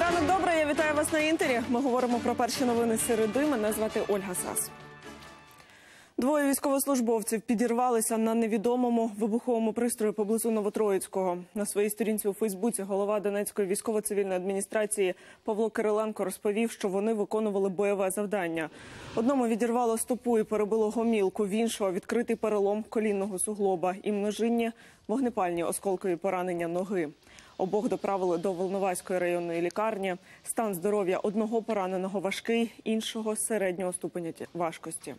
Ранок добре, я вітаю вас на інтері. Ми говоримо про перші новини середи. Мене звати Ольга Сас. Двоє військовослужбовців підірвалися на невідомому вибуховому пристрої поблизу Новотроїцького. На своїй сторінці у Фейсбуці голова Донецької військово-цивільної адміністрації Павло Кириленко розповів, що вони виконували бойове завдання. Одному відірвало стопу і перебило гомілку, в іншого відкритий перелом колінного суглоба і множинні вогнепальні осколкові поранення ноги. Обох доправили до Волноваської районної лікарні. Стан здоров'я одного пораненого важкий, іншого середнього ступеня важкості.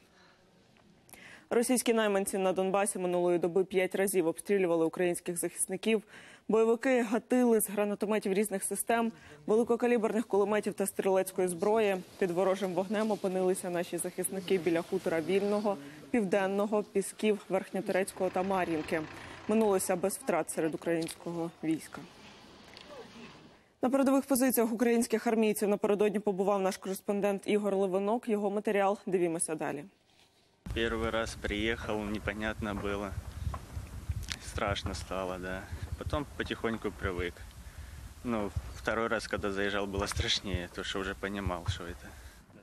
Російські найманці на Донбасі минулої доби п'ять разів обстрілювали українських захисників. Бойовики гатили з гранатометів різних систем, великокаліберних кулеметів та стрілецької зброї. Під ворожим вогнем опинилися наші захисники біля хутора Вільного, Південного, Пісків, Верхньотерецького та Мар'їнки. Минулося без втрат серед українського війська. На передових позиціях українських армійців напередодні побував наш кореспондент Ігор Левинок. Його матеріал дивімося далі. Первый раз приехал, непонятно было. Страшно стало, да. Потом потихоньку привык. Ну, второй раз, когда заезжал, было страшнее, потому что уже понимал, что это.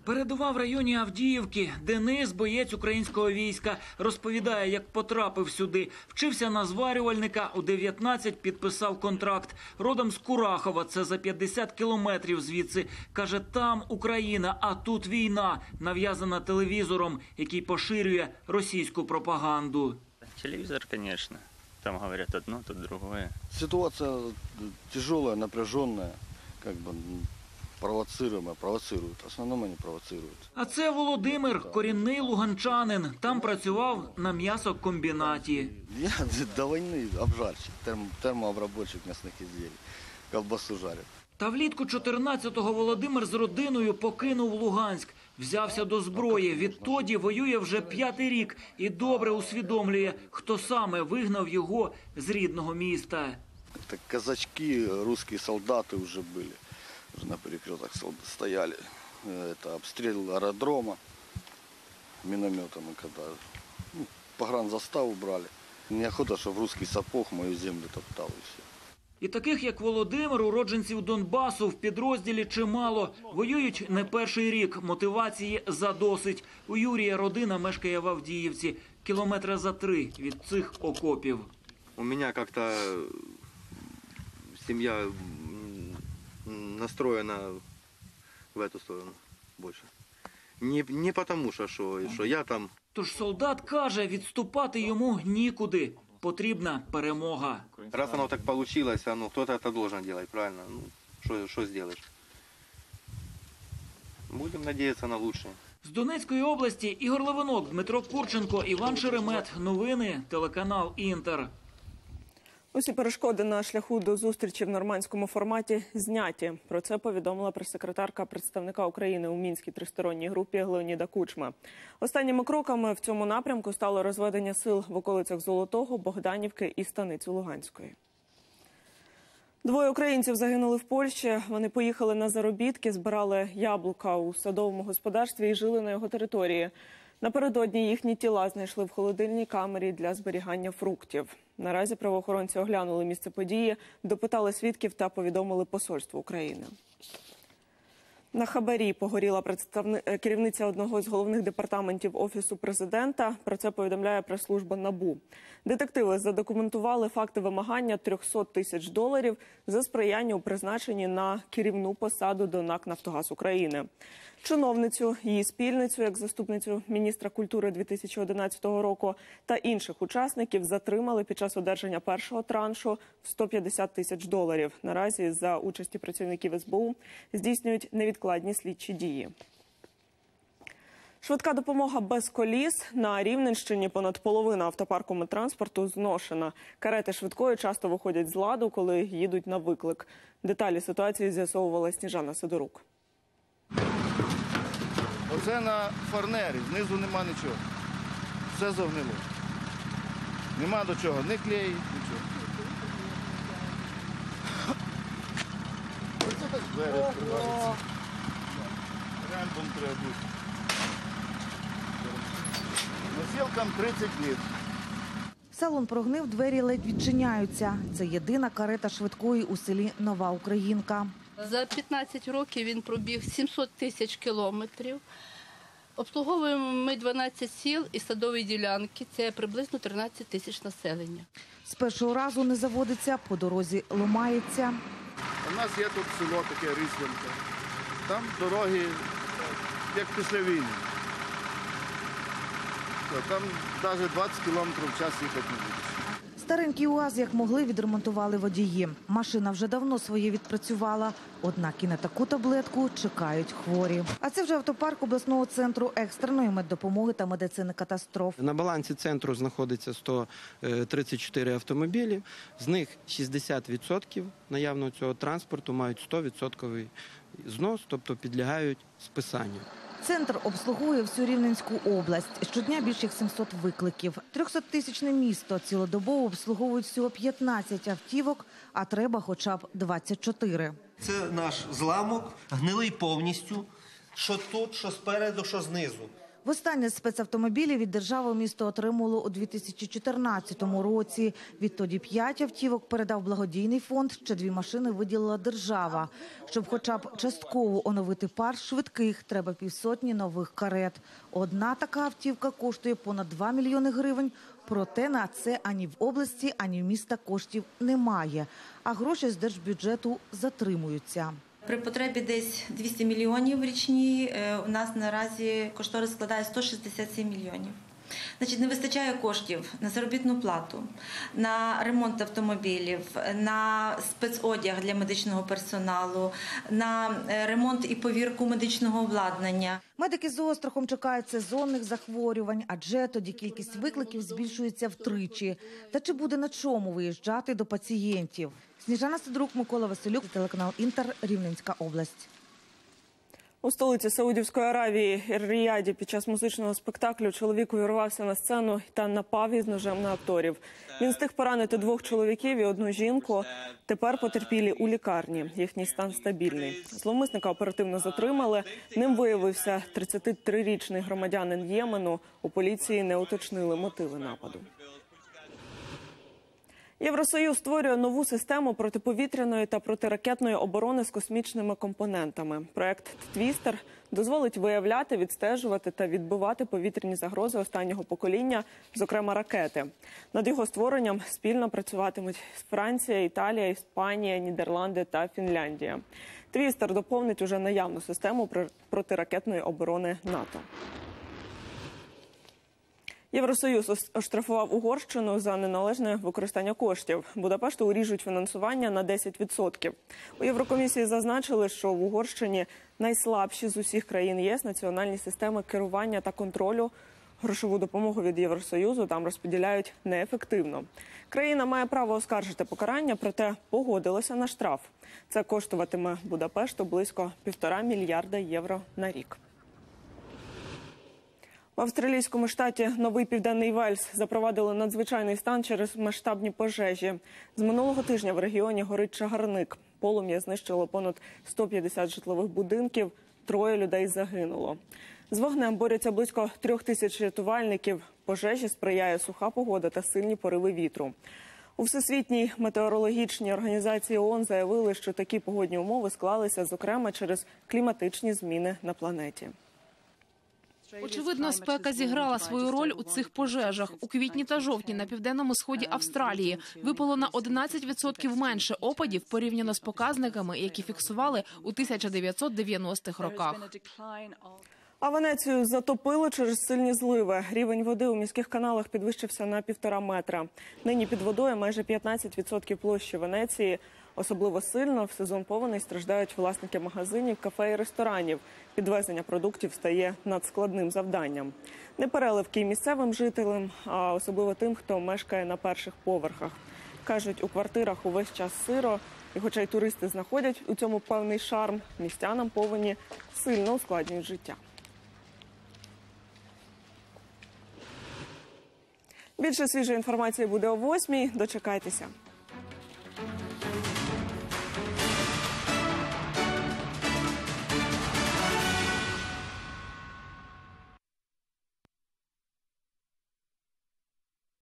Передова в районі Авдіївки. Денис, боєць українського війська, розповідає, як потрапив сюди. Вчився на зварювальника, у 19 підписав контракт. Родом з Курахова, це за 50 кілометрів звідси. Каже, там Україна, а тут війна, нав'язана телевізором, який поширює російську пропаганду. Телевизор, конечно. Там говорят одно, тут другое. Ситуация э, тяжелая, напряженная, как бы м, провоцируемая, провоцируют. В основном они провоцируют. А це Володимир, корінний луганчанин. Там працював на м'ясокомбінаті. Я до войны обжарщик, терм, термообработчик мясных изделий. Колбасу жарят. Та влітку 14-го Володимир з родиною покинув Луганськ, взявся до зброї. Відтоді воює вже п'ятий рік і добре усвідомлює, хто саме вигнав його з рідного міста. Это казачки, русские солдаты уже были. Уже на перекрестах сол- стояли. Э, Это обстрел аэродрома минометами, когда ну, погранзаставу брали. Неохота, чтобы русский сапог мою землю топтал и все. І таких, як Володимир, уродженців Донбасу в підрозділі чимало. Воюють не перший рік. Мотивації задосить. У Юрія родина мешкає в Авдіївці, кілометра за три від цих окопів. у меня как-то э, семья м, настроена в эту сторону больше. Не, не потому что, что, что я там Тож солдат каже, відступати йому нікуди. Потрібна перемога. Раз оно так а ну кто-то это должен делать, правильно? Ну, что, что сделаешь? Будем надеяться на лучшее. З Донецької області Ігор Левинок, Дмитро Курченко, Іван Шеремет. Новини, телеканал Інтер. Усі перешкоди на шляху до зустрічі в нормандському форматі зняті. Про це повідомила прес-секретарка представника України у мінській тристоронній групі Леоніда Кучма. Останніми кроками в цьому напрямку стало розведення сил в околицях Золотого, Богданівки і станиці Луганської. Двоє українців загинули в Польщі. Вони поїхали на заробітки, збирали яблука у садовому господарстві і жили на його території. Напередодні їхні тіла знайшли в холодильній камері для зберігання фруктів. Наразі правоохоронці оглянули місце події, допитали свідків та повідомили посольство України. На хабарі погоріла представни... е, керівниця одного з головних департаментів офісу президента. Про це повідомляє прес-служба НАБУ. Детективи задокументували факти вимагання 300 тисяч доларів за сприяння у призначенні на керівну посаду до НАК «Нафтогаз України». Чиновницю, її спільницю, як заступницю міністра культури 2011 року, та інших учасників затримали під час одержання першого траншу в 150 тисяч доларів. Наразі за участі працівників СБУ здійснюють невідкладні слідчі дії. Швидка допомога без коліс на Рівненщині. Понад половина автопарку транспорту зношена. Карети швидкої часто виходять з ладу, коли їдуть на виклик. Деталі ситуації з'ясовувала Сніжана Сидорук. Оце на фарнері, знизу нема нічого. Все загнило. Нема до чого, не клеїть, нічого. Двері відкриваються. Рембом треба. Носілкам 30 літ. Салон прогнив, двері ледь відчиняються. Це єдина карета швидкої у селі Нова Українка. За 15 років він пробіг 700 тисяч кілометрів. Обслуговуємо ми 12 сіл і садові ділянки. Це приблизно 13 тисяч населення. З першого разу не заводиться, по дорозі ломається. У нас є тут село таке Ріслинка. Там дороги як після війни. Там навіть 20 кілометрів в час їхати не будеш. Старенький УАЗ, як могли, відремонтували водії. Машина вже давно своє відпрацювала. Однак і на таку таблетку чекають хворі. А це вже автопарк обласного центру екстреної меддопомоги та медицини катастроф. На балансі центру знаходиться 134 автомобілі. З них 60% наявного цього транспорту мають 100% знос, тобто підлягають списанню. Центр обслуговує всю Рівненську область. Щодня більше як 700 викликів. 300-тисячне місто цілодобово обслуговують всього 15 автівок, а треба хоча б 24. Це наш зламок, гнилий повністю. Що тут, що спереду, що знизу. Востаннє спецавтомобілі від держави місто отримало у 2014 році. Відтоді п'ять автівок передав благодійний фонд. Ще дві машини виділила держава. Щоб хоча б частково оновити парк швидких, треба півсотні нових карет. Одна така автівка коштує понад 2 мільйони гривень. Проте на це ані в області, ані в міста коштів немає. А гроші з держбюджету затримуються. При потребі десь 200 мільйонів річні. е, У нас наразі кошторис складає 167 мільйонів. Значить, не вистачає коштів на заробітну плату, на ремонт автомобілів, на спецодяг для медичного персоналу, на е, ремонт і повірку медичного обладнання. Медики з острахом чекають сезонних захворювань, адже тоді кількість викликів збільшується втричі. Та чи буде на чому виїжджати до пацієнтів? Сніжана Сидорук, Микола Василюк, телеканал Інтер, Рівненська область. У столиці Саудівської Аравії Ір-Ріяді під час музичного спектаклю чоловік увірвався на сцену та напав із ножем на акторів. Він встиг поранити двох чоловіків і одну жінку. Тепер потерпілі у лікарні. Їхній стан стабільний. Зловмисника оперативно затримали. Ним виявився 33-річний громадянин Ємену. У поліції не уточнили мотиви нападу. Євросоюз створює нову систему протиповітряної та протиракетної оборони з космічними компонентами. Проект Твістер дозволить виявляти, відстежувати та відбивати повітряні загрози останнього покоління, зокрема ракети. Над його створенням спільно працюватимуть Франція, Італія, Іспанія, Нідерланди та Фінляндія. Твістер доповнить уже наявну систему про- протиракетної оборони НАТО. Євросоюз ос- оштрафував Угорщину за неналежне використання коштів. Будапешту уріжуть фінансування на 10%. У Єврокомісії зазначили, що в Угорщині найслабші з усіх країн ЄС національні системи керування та контролю. Грошову допомогу від Євросоюзу там розподіляють неефективно. Країна має право оскаржити покарання, проте погодилася на штраф. Це коштуватиме Будапешту близько півтора мільярда євро на рік. В австралійському штаті Новий Південний Вельс запровадили надзвичайний стан через масштабні пожежі. З минулого тижня в регіоні горить чагарник. Полум'я знищило понад 150 житлових будинків. Троє людей загинуло. З вогнем борються близько трьох тисяч рятувальників. Пожежі сприяє суха погода та сильні пориви вітру. У всесвітній метеорологічній організації ООН заявили, що такі погодні умови склалися зокрема через кліматичні зміни на планеті. Очевидно, спека зіграла свою роль у цих пожежах. У квітні та жовтні на південному сході Австралії випало на 11% менше опадів порівняно з показниками, які фіксували у 1990-х роках. А Венецію затопило через сильні зливи. Рівень води у міських каналах підвищився на півтора метра. Нині під водою майже 15% площі Венеції. Особливо сильно в сезон повеней страждають власники магазинів, кафе і ресторанів. Підвезення продуктів стає надскладним завданням. Непереливки й місцевим жителям, а особливо тим, хто мешкає на перших поверхах. Кажуть, у квартирах увесь час сиро, і хоча й туристи знаходять у цьому певний шарм, містянам повені сильно ускладнюють життя. Більше свіжої інформації буде о восьмій. Дочекайтеся.